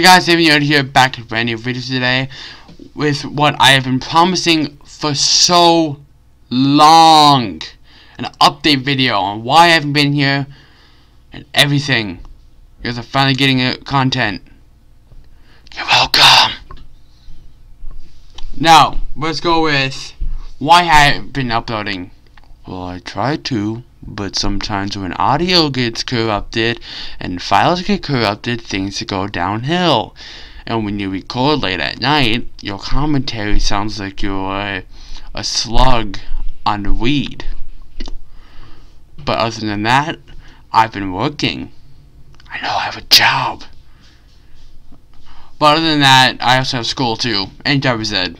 Hey guys, Evan here back with brand new video today with what I have been promising for so long. An update video on why I haven't been here and everything. You guys are finally getting content. You're welcome. Now, let's go with why I haven't been uploading. Well, I tried to, but sometimes when audio gets corrupted and files get corrupted, things go downhill. And when you record late at night, your commentary sounds like you're a, slug on weed. But other than that, I've been working. I know I have a job. But other than that, I also have school too, and ed,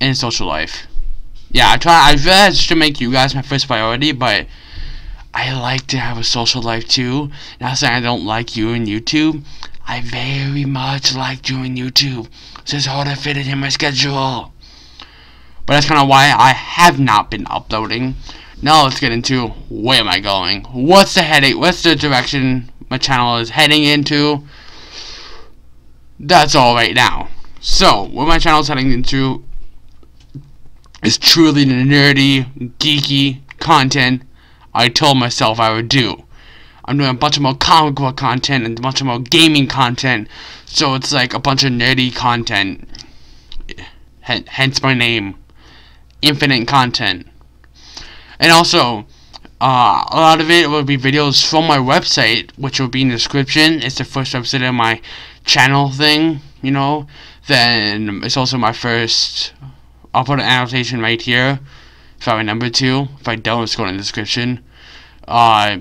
and social life yeah, I try. I realized to make you guys my first priority, but I like to have a social life too. Not saying I don't like you and YouTube. I very much like doing YouTube. So it's hard to fit it in my schedule. But that's kind of why I have not been uploading. Now let's get into where am I going? What's the heading? What's the direction my channel is heading into? That's all right now. So, what my channel is heading into is truly the nerdy, geeky content I told myself I would do. I'm doing a bunch of more comic book content and a bunch of more gaming content, so it's like a bunch of nerdy content. H hence my name, Infinite Content. And also, uh, a lot of it will be videos from my website, which will be in the description. It's the first website of my channel thing, you know. Then it's also my first I'll put an annotation right here if I remember to. If I don't, it's going in the description. Uh,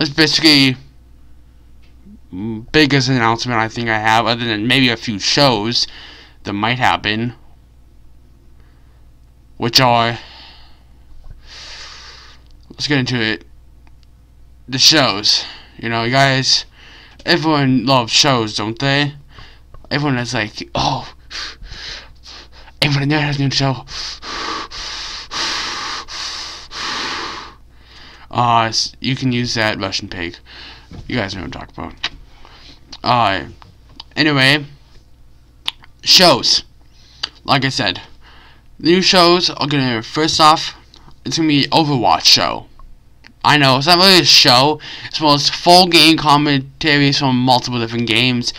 it's basically biggest announcement I think I have, other than maybe a few shows that might happen, which are. Let's get into it. The shows. You know, you guys. Everyone loves shows, don't they? Everyone is like, oh, Has a new show. Uh, you can use that Russian pig. You guys know what I'm talking about. Uh, anyway, shows. Like I said, new shows are gonna, first off, it's gonna be Overwatch show. I know, it's not really a show, it's more full game commentaries from multiple different games.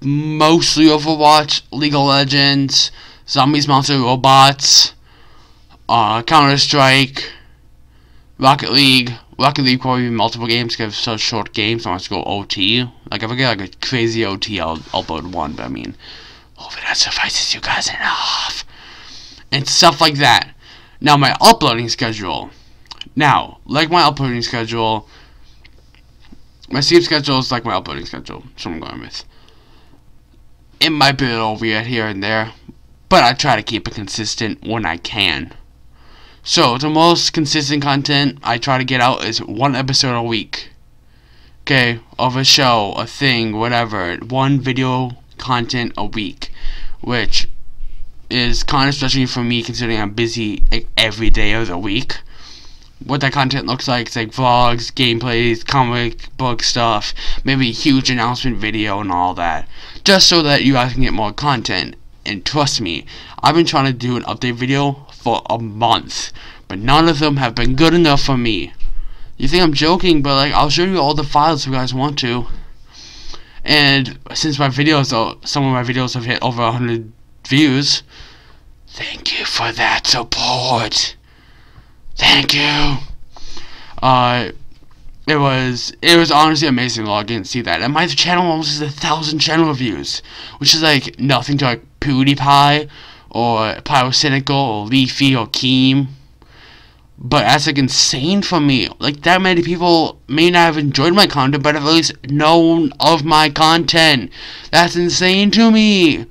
Mostly Overwatch, League of Legends, Zombies, Monster Robots, uh, Counter Strike, Rocket League. Rocket League probably multiple games because it's short games. I want to go OT. Like if I get like a crazy OT, I'll upload one. But I mean, hopefully that suffices you guys enough. And stuff like that. Now my uploading schedule. Now, like my uploading schedule, my sleep schedule is like my uploading schedule. So I'm going with. It might be a little weird here and there, but I try to keep it consistent when I can. So, the most consistent content I try to get out is one episode a week. Okay, of a show, a thing, whatever. One video content a week. Which is kind of stretching for me considering I'm busy like, every day of the week. What that content looks like is like vlogs, gameplays, comic book stuff, maybe a huge announcement video and all that. Just so that you guys can get more content and trust me, I've been trying to do an update video for a month, but none of them have been good enough for me. You think I'm joking, but like I'll show you all the files if you guys want to. And since my videos, are, some of my videos have hit over 100 views, thank you for that support. Thank you. Uh, it was it was honestly amazing to log in and see that. And my channel almost has a thousand channel views, which is like nothing to like PewDiePie or Pyrocynical or Leafy or Keem. But that's like insane for me. Like that many people may not have enjoyed my content, but have at least known of my content. That's insane to me.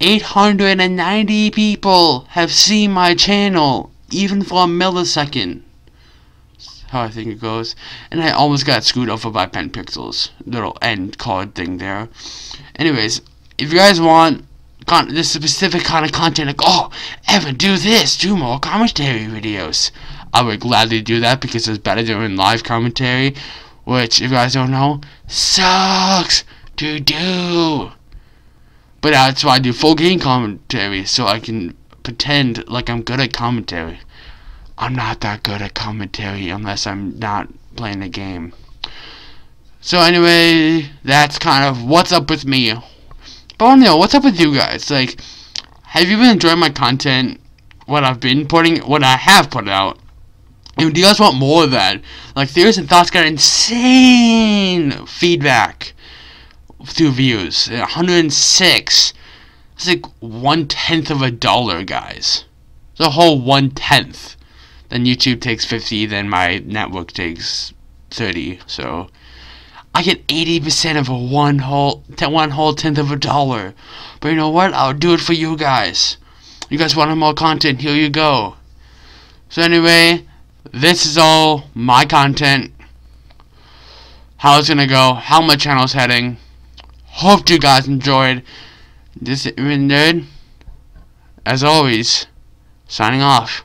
890 people have seen my channel, even for a millisecond how I think it goes. And I almost got screwed over by Pen Pixels. Little end card thing there. Anyways, if you guys want con this specific kind of content, like, oh, Evan, do this, do more commentary videos. I would gladly do that because it's better doing live commentary, which, if you guys don't know, sucks. to do. But that's why I do full game commentary, so I can pretend like I'm good at commentary. I'm not that good at commentary unless I'm not playing the game. So anyway, that's kind of what's up with me. Know, what's up with you guys? Like, have you been enjoying my content? What I've been putting, what I have put out? And do you guys want more of that? Like, Theories and Thoughts got insane feedback through views. 106. It's like one tenth of a dollar, guys. It's a whole one tenth. Then YouTube takes 50, then my network takes 30. So I get 80% of a one whole, one whole tenth of a dollar. But you know what? I'll do it for you guys. You guys wanted more content? Here you go. So anyway, this is all my content. How it's gonna go, how my channel's heading. Hope you guys enjoyed. This is Nerd. As always, signing off.